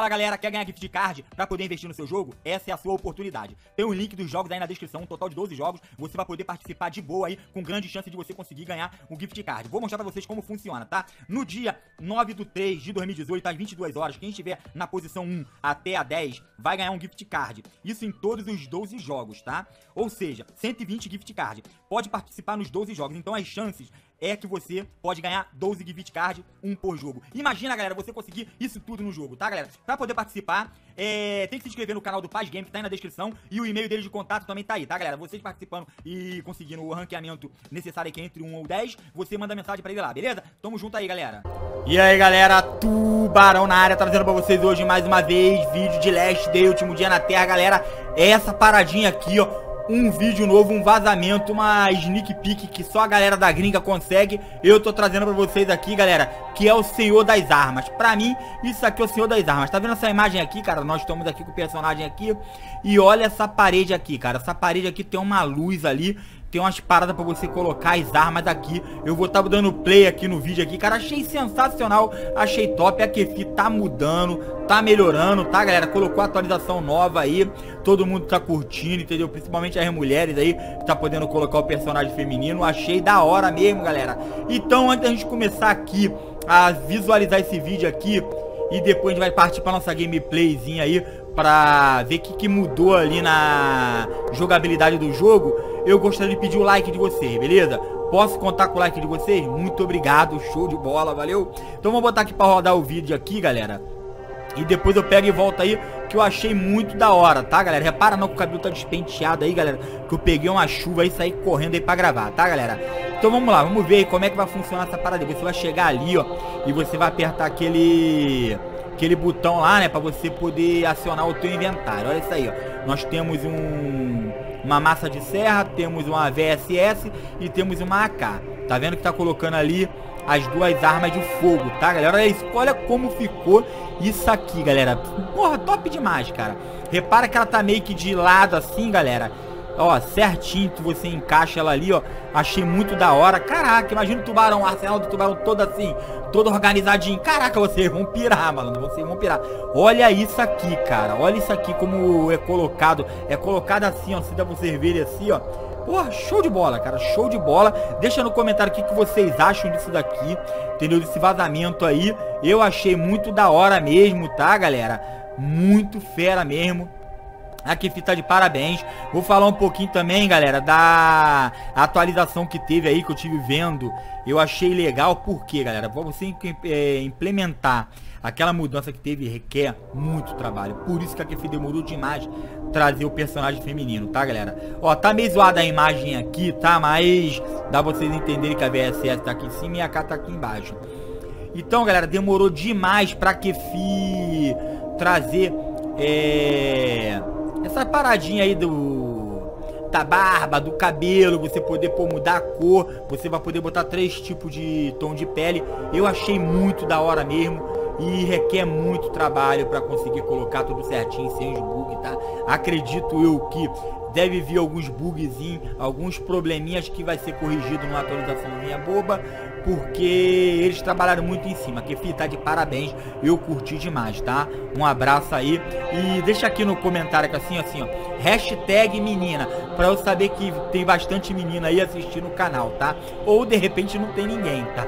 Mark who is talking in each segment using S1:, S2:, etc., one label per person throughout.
S1: Fala galera, quer ganhar gift card pra poder investir no seu jogo? Essa é a sua oportunidade. Tem um link dos jogos aí na descrição, um total de 12 jogos. Você vai poder participar de boa aí, com grande chance de você conseguir ganhar um gift card. Vou mostrar pra vocês como funciona, tá? No dia 9 do 3 de 2018, às 22 horas, quem estiver na posição 1 até a 10 vai ganhar um gift card. Isso em todos os 12 jogos, tá? Ou seja, 120 gift card. Pode participar nos 12 jogos, então as chances é que você pode ganhar 12 gift card, um por jogo. Imagina, galera, você conseguir isso tudo no jogo, tá, galera? Pra poder participar, é, tem que se inscrever no canal do Paz Game, que tá aí na descrição, e o e-mail dele de contato também tá aí, tá, galera? Vocês participando e conseguindo o ranqueamento necessário aqui entre 1 ou 10, você manda mensagem pra ele lá, beleza? Tamo junto aí, galera. E aí, galera, Tubarão na área, trazendo pra vocês hoje mais uma vez vídeo de Last Day, último dia na Terra, galera. Essa paradinha aqui, ó, um vídeo novo, um vazamento, uma sneak peek que só a galera da gringa consegue. Eu tô trazendo pra vocês aqui, galera, que é o Senhor das Armas. Pra mim, isso aqui é o Senhor das Armas. Tá vendo essa imagem aqui, cara? Nós estamos aqui com o personagem aqui. E olha essa parede aqui, cara. Essa parede aqui tem uma luz ali tem umas paradas pra você colocar as armas aqui. Eu vou estar tá dando play aqui no vídeo aqui. Cara, achei sensacional. Achei top. A Kefi tá mudando, tá melhorando, tá, galera? Colocou atualização nova aí. Todo mundo tá curtindo, entendeu? Principalmente as mulheres aí, tá podendo colocar o personagem feminino. Achei da hora mesmo, galera. Então, antes da gente começar aqui a visualizar esse vídeo aqui... E depois a gente vai partir pra nossa gameplayzinha aí Pra ver o que, que mudou ali na jogabilidade do jogo eu gostaria de pedir o like de vocês, beleza? Posso contar com o like de vocês? Muito obrigado, show de bola, valeu? Então vamos botar aqui pra rodar o vídeo aqui, galera E depois eu pego e volto aí, que eu achei muito da hora, tá, galera? Repara não que o cabelo tá despenteado aí, galera Que eu peguei uma chuva e saí correndo aí pra gravar, tá, galera? Então vamos lá, vamos ver aí como é que vai funcionar essa parada Você vai chegar ali, ó, e você vai apertar aquele aquele botão lá, né, para você poder acionar o teu inventário. Olha isso aí, ó. Nós temos um uma massa de serra, temos uma VSS e temos uma AK. Tá vendo que tá colocando ali as duas armas de fogo, tá, galera? Olha isso, olha como ficou isso aqui, galera. Porra, top demais, cara. Repara que ela tá meio que de lado assim, galera. Ó, certinho que você encaixa ela ali, ó. Achei muito da hora. Caraca, imagina o tubarão, o arsenal do tubarão todo assim, todo organizadinho. Caraca, vocês vão pirar, mano. Vocês vão pirar. Olha isso aqui, cara. Olha isso aqui como é colocado. É colocado assim, ó. Se dá pra vocês verem assim, ó. Porra, show de bola, cara, show de bola. Deixa no comentário o que, que vocês acham disso daqui, entendeu? Desse vazamento aí. Eu achei muito da hora mesmo, tá, galera? Muito fera mesmo. Aqui tá de parabéns. Vou falar um pouquinho também, galera, da atualização que teve aí, que eu tive vendo. Eu achei legal, porque, galera, pra você é, implementar aquela mudança que teve requer muito trabalho. Por isso que a Kefi demorou demais trazer o personagem feminino, tá, galera? Ó, tá meio zoada a imagem aqui, tá? Mas dá pra vocês entenderem que a VSS tá aqui em cima e a K tá aqui embaixo. Então, galera, demorou demais pra Kefi trazer... É essa paradinha aí do da barba, do cabelo, você poder pô, mudar a cor, você vai poder botar três tipos de tom de pele. Eu achei muito da hora mesmo e requer muito trabalho para conseguir colocar tudo certinho sem os bugs, tá? Acredito eu que deve vir alguns bugzinhos, alguns probleminhas que vai ser corrigido numa atualização minha boba, porque eles trabalharam muito em cima. Que tá de parabéns, eu curti demais, tá? Um abraço aí e deixa aqui no comentário assim, assim, ó, hashtag menina, pra eu saber que tem bastante menina aí assistindo o canal, tá? Ou de repente não tem ninguém, tá?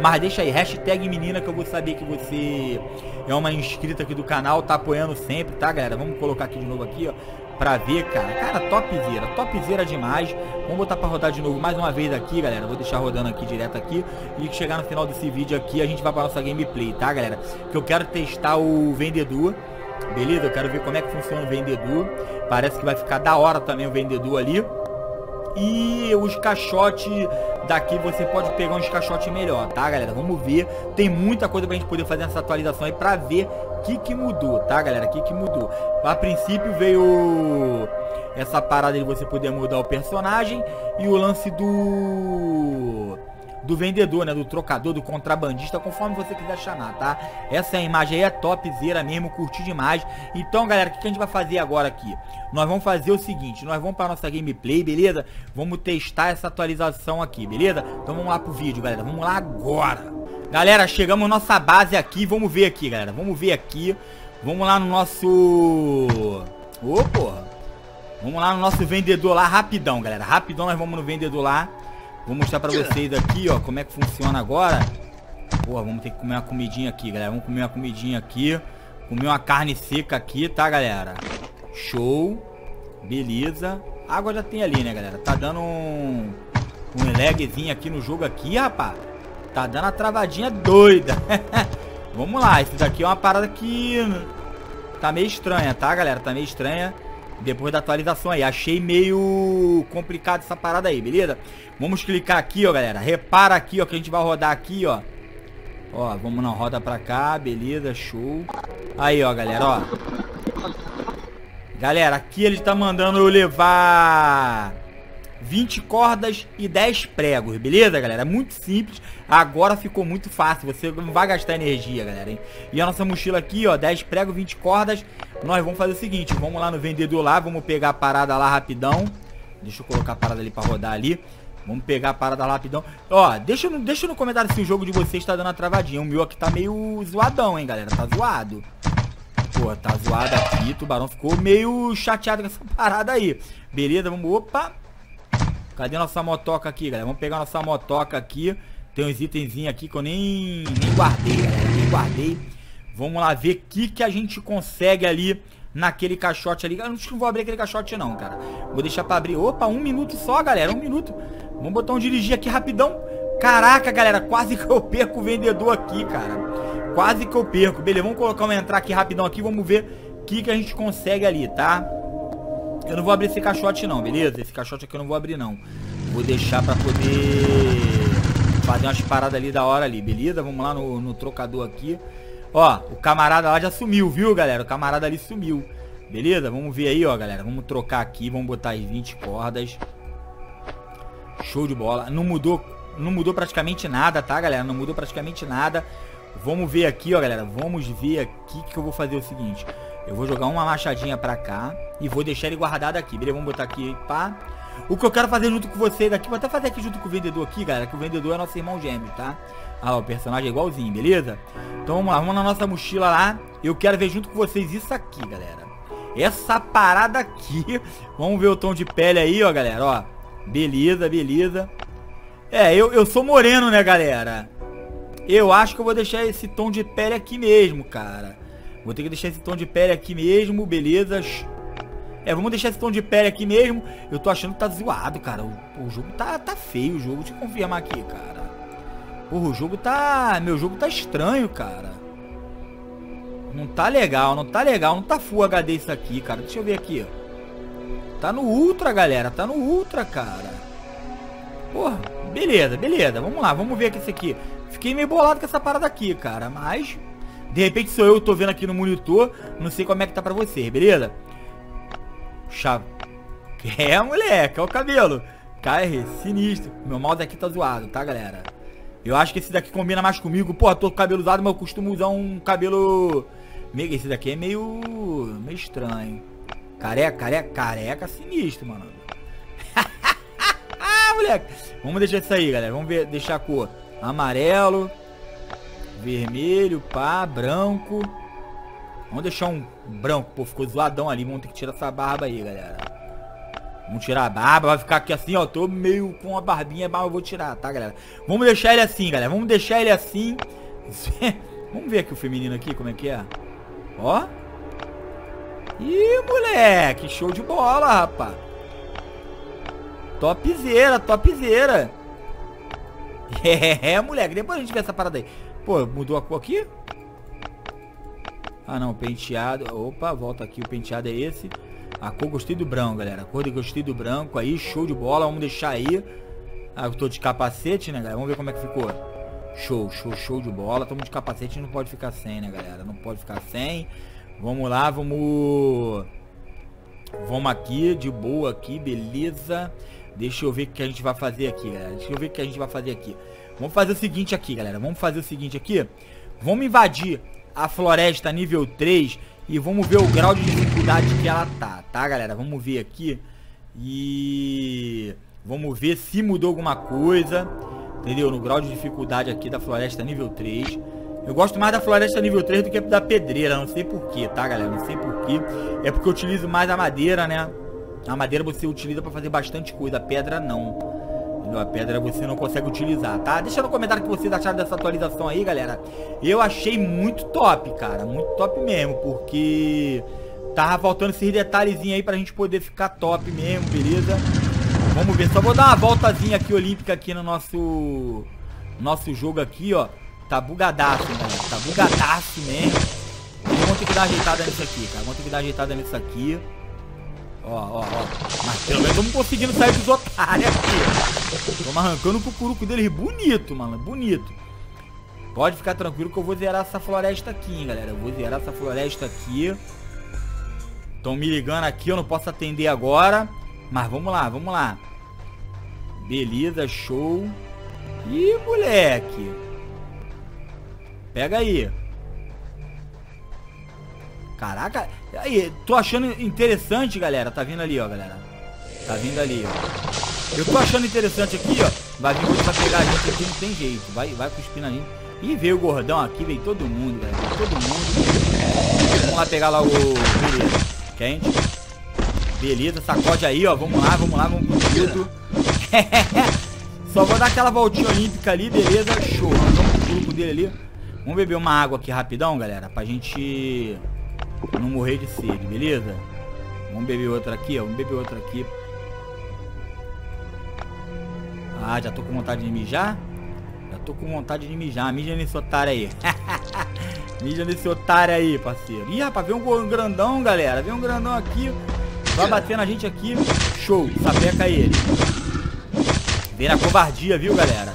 S1: Mas deixa aí, hashtag menina que eu vou saber que você é uma inscrita aqui do canal, tá apoiando sempre, tá, galera? Vamos colocar aqui de novo aqui, ó pra ver, cara. Cara, topzera, topzera demais. Vamos botar pra rodar de novo mais uma vez aqui, galera. Vou deixar rodando aqui direto aqui. E chegar no final desse vídeo aqui, a gente vai pra nossa gameplay, tá, galera? Que eu quero testar o vendedor. Beleza? Eu quero ver como é que funciona o vendedor. Parece que vai ficar da hora também o vendedor ali. E os caixotes daqui você pode pegar uns caixotes melhor, tá, galera? Vamos ver. Tem muita coisa pra gente poder fazer nessa atualização aí pra ver que que mudou, tá, galera? O que que mudou. A princípio veio essa parada de você poder mudar o personagem e o lance do do vendedor, né? Do trocador, do contrabandista, conforme você quiser chamar, tá? Essa imagem aí é topzera mesmo, curti demais. Então, galera, o que a gente vai fazer agora aqui? Nós vamos fazer o seguinte, nós vamos para nossa gameplay, beleza? Vamos testar essa atualização aqui, beleza? Então vamos lá pro vídeo, galera. Vamos lá agora. Galera, chegamos nossa base aqui, vamos ver aqui, galera. Vamos ver aqui Vamos lá no nosso... Ô, porra. Vamos lá no nosso vendedor lá, rapidão, galera. Rapidão nós vamos no vendedor lá. Vou mostrar pra vocês aqui, ó, como é que funciona agora. Porra, vamos ter que comer uma comidinha aqui, galera. Vamos comer uma comidinha aqui. Comer uma carne seca aqui, tá, galera? Show. Beleza. Água já tem ali, né, galera? Tá dando um... Um lagzinho aqui no jogo aqui, rapaz. Tá dando a travadinha doida. Vamos lá. Isso daqui é uma parada que... Tá meio estranha, tá, galera? Tá meio estranha. Depois da atualização aí. Achei meio complicado essa parada aí, beleza? Vamos clicar aqui, ó, galera. Repara aqui, ó, que a gente vai rodar aqui, ó. Ó, vamos na roda pra cá, beleza, show. Aí, ó, galera, ó. Galera, aqui ele tá mandando eu levar 20 cordas e 10 pregos, beleza, galera? Muito simples. Agora ficou muito fácil, você não vai gastar energia, galera, hein? E a nossa mochila aqui, ó, 10 pregos, 20 cordas. Nós vamos fazer o seguinte, vamos lá no vendedor lá, vamos pegar a parada lá rapidão. Deixa eu colocar a parada ali pra rodar ali. Vamos pegar a parada lá rapidão. Ó, deixa, deixa no comentário se o jogo de vocês tá dando a travadinha. O meu aqui tá meio zoadão, hein, galera? Tá zoado. Pô, tá zoado aqui. Tubarão ficou meio chateado com essa parada aí. Beleza, vamos... Opa! Cadê nossa motoca aqui, galera? Vamos pegar nossa motoca aqui. Tem uns itenzinhos aqui que eu nem, nem guardei, galera. Nem guardei. Vamos lá ver o que, que a gente consegue ali naquele caixote ali. Eu não vou abrir aquele caixote não, cara. Vou deixar pra abrir. Opa, um minuto só, galera. Um minuto. Vamos botar um dirigir aqui rapidão. Caraca, galera. Quase que eu perco o vendedor aqui, cara. Quase que eu perco. Beleza, vamos colocar uma entrar aqui rapidão aqui. Vamos ver o que, que a gente consegue ali, tá? Eu não vou abrir esse caixote não, beleza? Esse caixote aqui eu não vou abrir não. Vou deixar pra poder fazer umas paradas ali da hora ali, beleza? Vamos lá no, no trocador aqui. Ó, o camarada lá já sumiu, viu, galera? O camarada ali sumiu. Beleza? Vamos ver aí, ó, galera. Vamos trocar aqui, vamos botar as 20 cordas. Show de bola. Não mudou, não mudou praticamente nada, tá, galera? Não mudou praticamente nada. Vamos ver aqui, ó, galera. Vamos ver aqui que eu vou fazer o seguinte. Eu vou jogar uma machadinha pra cá e vou deixar ele guardado aqui, beleza? Vamos botar aqui, pá. O que eu quero fazer junto com vocês aqui, vou até fazer aqui junto com o vendedor aqui, galera, que o vendedor é nosso irmão gêmeo, tá? Ah, o personagem é igualzinho, beleza? Então vamos lá, vamos na nossa mochila lá. Eu quero ver junto com vocês isso aqui, galera. Essa parada aqui. Vamos ver o tom de pele aí, ó, galera, ó. Beleza, beleza. É, eu, eu sou moreno, né, galera? Eu acho que eu vou deixar esse tom de pele aqui mesmo, cara. Vou ter que deixar esse tom de pele aqui mesmo, beleza. É, vamos deixar esse tom de pele aqui mesmo. Eu tô achando que tá zoado, cara. O, o jogo tá, tá feio, o jogo. Deixa eu confirmar aqui, cara. Porra, o jogo tá... Meu jogo tá estranho, cara. Não tá legal, não tá legal. Não tá Full HD isso aqui, cara. Deixa eu ver aqui, ó. Tá no Ultra, galera. Tá no Ultra, cara. Porra, beleza, beleza. Vamos lá, vamos ver aqui isso aqui. Fiquei meio bolado com essa parada aqui, cara. Mas de repente sou eu, tô vendo aqui no monitor, não sei como é que tá pra vocês, beleza? Chave. É, moleque, é o cabelo. Cara, é sinistro. Meu mouse aqui tá zoado, tá, galera? Eu acho que esse daqui combina mais comigo. Pô, tô com cabelo usado, mas eu costumo usar um cabelo... Esse daqui é meio... meio estranho. Careca, careca, careca sinistro, mano. ah, moleque. Vamos deixar isso aí, galera. Vamos ver, deixar a cor. Amarelo. Vermelho, pá, branco. Vamos deixar um branco, pô, ficou zoadão ali. Vamos ter que tirar essa barba aí, galera. Vamos tirar a barba, vai ficar aqui assim, ó. Tô meio com a barbinha, mas eu vou tirar, tá, galera? Vamos deixar ele assim, galera. Vamos deixar ele assim. Vamos ver aqui o feminino aqui, como é que é. Ó. Ih, moleque, show de bola, rapaz. Topzera, topzera. É, moleque, depois a gente vê essa parada aí. Pô, mudou a cor aqui? Ah, não, penteado. Opa, volta aqui, o penteado é esse. A cor gostei do branco, galera. A cor gostei do branco aí, show de bola. Vamos deixar aí. Ah, eu tô de capacete, né, galera? Vamos ver como é que ficou. Show, show, show de bola. Tamo de capacete, não pode ficar sem, né, galera? Não pode ficar sem. Vamos lá, vamos... Vamos aqui, de boa aqui, beleza. Deixa eu ver o que a gente vai fazer aqui, galera. Deixa eu ver o que a gente vai fazer aqui. Vamos fazer o seguinte aqui, galera. Vamos fazer o seguinte aqui. Vamos invadir a floresta nível 3 e vamos ver o grau de dificuldade que ela tá, tá, galera? Vamos ver aqui. E... Vamos ver se mudou alguma coisa, entendeu? No grau de dificuldade aqui da floresta nível 3. Eu gosto mais da floresta nível 3 do que da pedreira, não sei porquê, tá, galera? Não sei porquê. É porque eu utilizo mais a madeira, né? A madeira você utiliza pra fazer bastante coisa, a pedra não. A pedra você não consegue utilizar, tá? Deixa no comentário o que vocês acharam dessa atualização aí, galera. Eu achei muito top, cara, muito top mesmo, porque tava faltando esses detalhezinhos aí pra gente poder ficar top mesmo, beleza? Vamos ver, só vou dar uma voltazinha aqui olímpica aqui no nosso nosso jogo aqui, ó. Tá bugadaço, galera. Tá bugadaço mesmo. Vamos ter que dar ajeitada nisso aqui, cara. Vamos ter que dar ajeitada nisso aqui. Ó, ó, ó. Mas pelo menos estamos conseguindo sair dos otários aqui. Estamos arrancando o cucuruco deles bonito, mano. Bonito. Pode ficar tranquilo que eu vou zerar essa floresta aqui, hein, galera. Eu vou zerar essa floresta aqui. Estão me ligando aqui, eu não posso atender agora. Mas vamos lá, vamos lá. Beleza, show. Ih, moleque. Pega aí. Caraca. Aí, tô achando interessante, galera. Tá vindo ali, ó, galera. Tá vindo ali, ó. Eu tô achando interessante aqui, ó. Vai vir pra pegar a gente aqui, não tem jeito. Vai, vai na gente. Ih, veio o gordão aqui, veio todo mundo, galera. Veio todo mundo. Vamos lá pegar lá o... Beleza. Quente. Beleza, sacode aí, ó. Vamos lá, vamos lá, vamos com tudo. Só vou dar aquela voltinha olímpica ali, beleza. Show. Vamos pro grupo dele ali. Vamos beber uma água aqui rapidão, galera, pra gente não morrer de sede, beleza? Vamos beber outra aqui, ó. Vamos beber outra aqui. Ah, já tô com vontade de mijar? Já tô com vontade de mijar. Mija nesse otário aí. Mija nesse otário aí, parceiro. Ih, rapaz, vem um grandão, galera. Vem um grandão aqui. Vai bater na gente aqui. Show. Sapeca ele. Vem na covardia, viu, galera?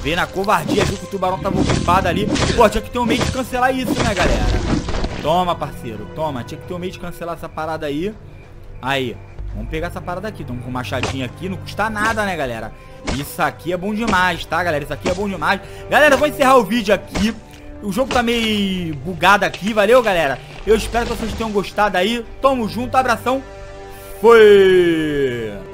S1: Vem na covardia, viu que o tubarão tava ocupado ali. Pô, tinha que ter um meio de cancelar isso, né, galera? Toma, parceiro, toma. Tinha que ter um meio de cancelar essa parada aí. Aí, vamos pegar essa parada aqui. Tamo com um machadinho aqui, não custa nada, né, galera? Isso aqui é bom demais, tá, galera? Isso aqui é bom demais. Galera, eu vou encerrar o vídeo aqui. O jogo tá meio bugado aqui, valeu, galera? Eu espero que vocês tenham gostado aí. Tamo junto, abração. Foi!